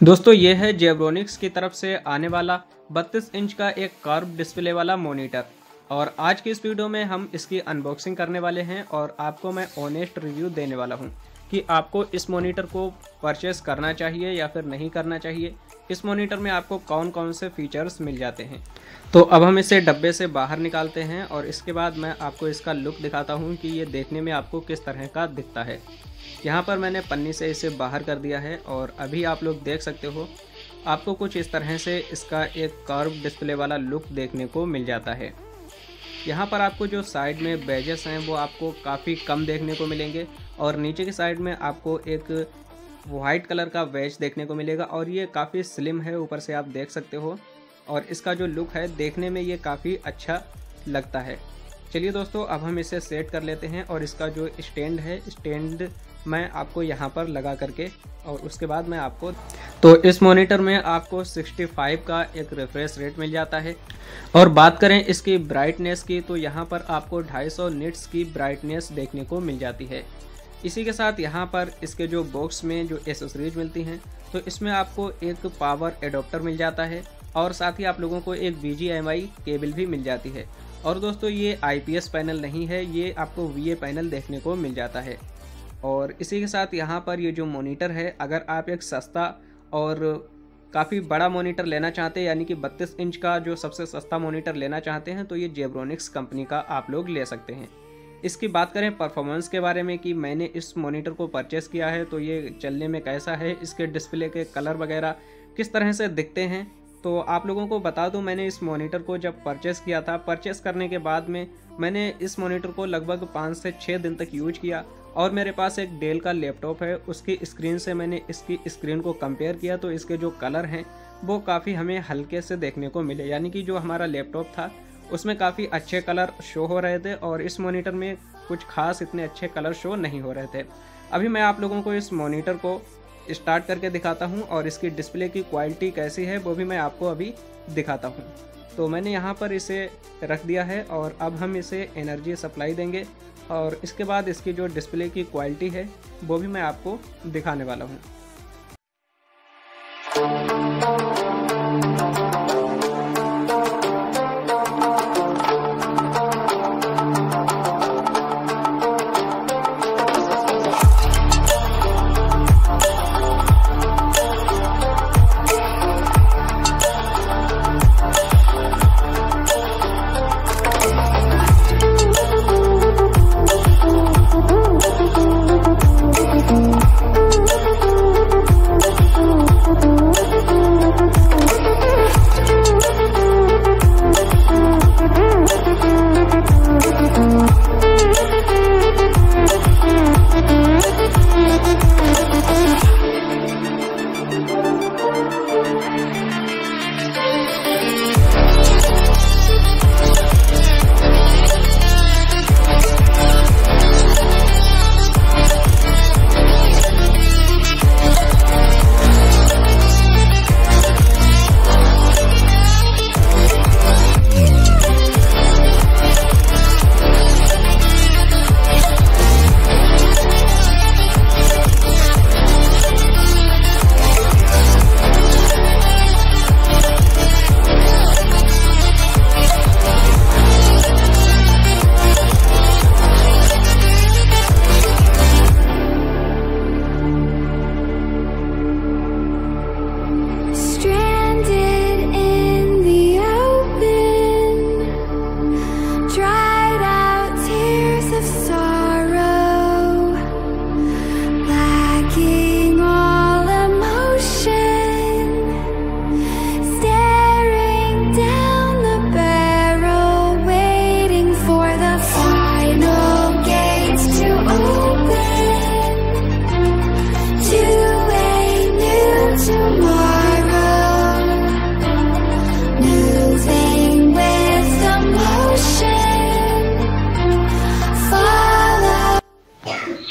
दोस्तों, ये है जेब्रोनिक्स की तरफ़ से आने वाला 32 इंच का एक कार्ब डिस्प्ले वाला मॉनिटर और आज की इस वीडियो में हम इसकी अनबॉक्सिंग करने वाले हैं और आपको मैं ऑनेस्ट रिव्यू देने वाला हूँ कि आपको इस मॉनिटर को परचेस करना चाहिए या फिर नहीं करना चाहिए। इस मॉनिटर में आपको कौन कौन से फीचर्स मिल जाते हैं। तो अब हम इसे डब्बे से बाहर निकालते हैं और इसके बाद मैं आपको इसका लुक दिखाता हूँ कि ये देखने में आपको किस तरह का दिखता है। यहाँ पर मैंने पन्नी से इसे बाहर कर दिया है और अभी आप लोग देख सकते हो, आपको कुछ इस तरह से इसका एक कर्व डिस्प्ले वाला लुक देखने को मिल जाता है। यहाँ पर आपको जो साइड में बैजेस हैं, वो आपको काफ़ी कम देखने को मिलेंगे और नीचे की साइड में आपको एक वाइट कलर का वेज देखने को मिलेगा और ये काफ़ी स्लिम है, ऊपर से आप देख सकते हो और इसका जो लुक है, देखने में ये काफ़ी अच्छा लगता है। चलिए दोस्तों, अब हम इसे सेट कर लेते हैं और इसका जो स्टैंड है, स्टैंड मैं आपको यहाँ पर लगा करके और उसके बाद मैं आपको तो इस मॉनिटर में आपको 65 का एक रिफ्रेश रेट मिल जाता है। और बात करें इसकी ब्राइटनेस की तो यहाँ पर आपको 250 निट्स की ब्राइटनेस देखने को मिल जाती है। इसी के साथ यहाँ पर इसके जो बॉक्स में जो एसेसरीज मिलती हैं तो इसमें आपको एक पावर एडोप्टर मिल जाता है और साथ ही आप लोगों को एक बी केबल भी मिल जाती है। और दोस्तों, ये आईपीएस पैनल नहीं है, ये आपको वीए पैनल देखने को मिल जाता है। और इसी के साथ यहाँ पर ये जो मोनीटर है, अगर आप एक सस्ता और काफ़ी बड़ा मोनीटर लेना चाहते हैं, यानी कि 32 इंच का जो सबसे सस्ता मोनीटर लेना चाहते हैं तो ये जेब्रोनिक्स कंपनी का आप लोग ले सकते हैं। इसकी बात करें परफॉर्मेंस के बारे में कि मैंने इस मोनीटर को परचेस किया है तो ये चलने में कैसा है, इसके डिस्प्ले के कलर वगैरह किस तरह से दिखते हैं तो आप लोगों को बता दूँ, मैंने इस मॉनिटर को जब परचेस किया था परचेस करने के बाद में मैंने इस मॉनिटर को लगभग पाँच से छः दिन तक यूज़ किया और मेरे पास एक डेल का लैपटॉप है, उसकी स्क्रीन से मैंने इसकी स्क्रीन को कंपेयर किया तो इसके जो कलर हैं, वो काफ़ी हमें हल्के से देखने को मिले। यानी कि जो हमारा लैपटॉप था, उसमें काफ़ी अच्छे कलर शो हो रहे थे और इस मॉनिटर में कुछ खास इतने अच्छे कलर शो नहीं हो रहे थे। अभी मैं आप लोगों को इस मॉनिटर को स्टार्ट करके दिखाता हूँ और इसकी डिस्प्ले की क्वालिटी कैसी है, वो भी मैं आपको अभी दिखाता हूँ। तो मैंने यहाँ पर इसे रख दिया है और अब हम इसे एनर्जी सप्लाई देंगे और इसके बाद इसकी जो डिस्प्ले की क्वालिटी है, वो भी मैं आपको दिखाने वाला हूँ।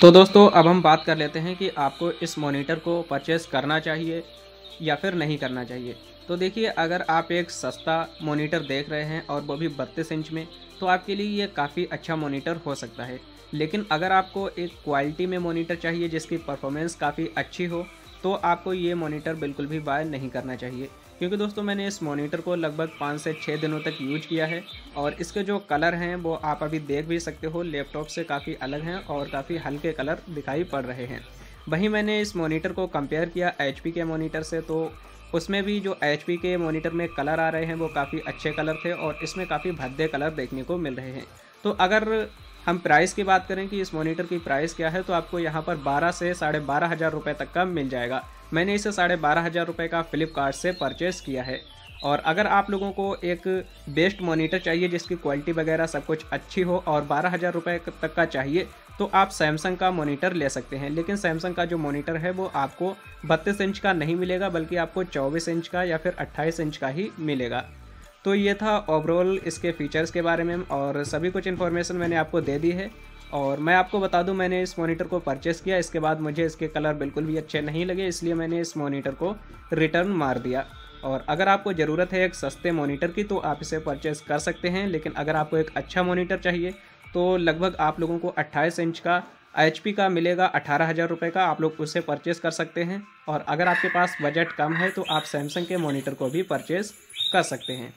तो दोस्तों, अब हम बात कर लेते हैं कि आपको इस मॉनिटर को परचेस करना चाहिए या फिर नहीं करना चाहिए। तो देखिए, अगर आप एक सस्ता मॉनिटर देख रहे हैं और वो भी बत्तीस इंच में तो आपके लिए ये काफ़ी अच्छा मॉनिटर हो सकता है। लेकिन अगर आपको एक क्वालिटी में मॉनिटर चाहिए जिसकी परफॉर्मेंस काफ़ी अच्छी हो तो आपको ये मोनीटर बिल्कुल भी बाय नहीं करना चाहिए। क्योंकि दोस्तों मैंने इस मॉनिटर को लगभग पाँच से छः दिनों तक यूज़ किया है और इसके जो कलर हैं, वो आप अभी देख भी सकते हो लैपटॉप से काफ़ी अलग हैं और काफ़ी हल्के कलर दिखाई पड़ रहे हैं। वहीं मैंने इस मॉनिटर को कंपेयर किया एचपी के मॉनिटर से तो उसमें भी जो एचपी के मॉनिटर में कलर आ रहे हैं, वो काफ़ी अच्छे कलर थे और इसमें काफ़ी भद्दे कलर देखने को मिल रहे हैं। तो अगर हम प्राइस की बात करें कि इस मॉनिटर की प्राइस क्या है तो आपको यहाँ पर 12 से साढ़े बारह हज़ार रुपये तक का मिल जाएगा। मैंने इसे साढ़े बारह हज़ार रुपये का फ्लिपकार्ट से परचेज़ किया है। और अगर आप लोगों को एक बेस्ट मॉनिटर चाहिए, जिसकी क्वालिटी वगैरह सब कुछ अच्छी हो और बारह हज़ार रुपये तक का चाहिए तो आप सैमसंग का मॉनिटर ले सकते हैं। लेकिन सैमसंग का जो मॉनिटर है, वो आपको बत्तीस इंच का नहीं मिलेगा, बल्कि आपको चौबीस इंच का या फिर अट्ठाईस इंच का ही मिलेगा। तो ये था ओवरऑल इसके फीचर्स के बारे में और सभी कुछ इन्फॉर्मेशन मैंने आपको दे दी है। और मैं आपको बता दूँ, मैंने इस मॉनिटर को परचेस किया, इसके बाद मुझे इसके कलर बिल्कुल भी अच्छे नहीं लगे, इसलिए मैंने इस मॉनिटर को रिटर्न मार दिया। और अगर आपको ज़रूरत है एक सस्ते मॉनिटर की तो आप इसे परचेस कर सकते हैं, लेकिन अगर आपको एक अच्छा मॉनिटर चाहिए तो लगभग आप लोगों को 28 इंच का एचपी का मिलेगा, अठारह हज़ार रुपये का, आप लोग उसे परचेस कर सकते हैं। और अगर आपके पास बजट कम है तो आप सैमसंग के मॉनिटर को भी परचेस कर सकते हैं।